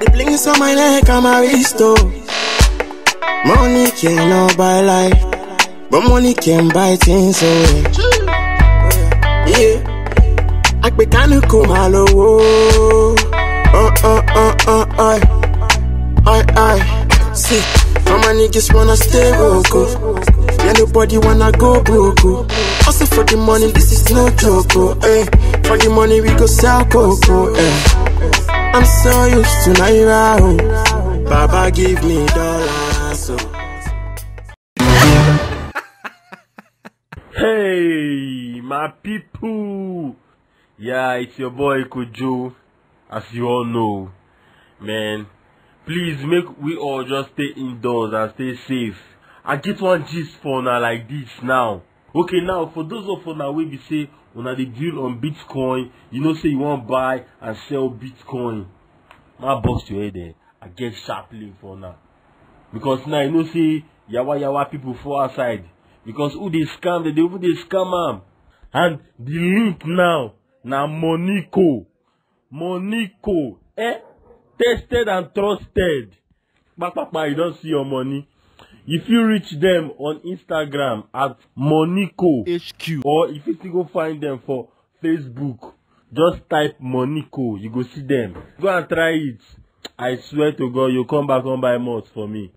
The blings on my neck, I'm a risto. Money cannot buy life, but money can buy things away. Yeah, àgbẹ̀ kánú kò máa lówó. Uh, uh, uh, uh, uh. I, I, see, all my niggas wanna stay woke. oh. Yeah, nobody wanna go broke. oh. Also for the money, this is no joke. Oh, eh. For the money, we go sell cocoa. Eh. I'm so used to Naira. Oh. Baba give me dollars. Oh. Hey, my people. Yeah, it's your boy Kojo. As you all know, man. Please make we all just stay indoors and stay safe. I get one gist for una like this now. Okay, now for those of una wey be say una dey deal on Bitcoin, you know say you wan buy and sell Bitcoin. Ma bust your head there. I get sharp link for una. because now you know say yawa yawa people for outside because who dey scam dem dey even dey scam am and the link now na monico monico eh tested and trusted kpakpakpa you don see your money you fit reach them on instagram at monico HQ. or you fit go find them for facebook just type monico you go see them. Go and try it. I swear to god you come back come buy malt for me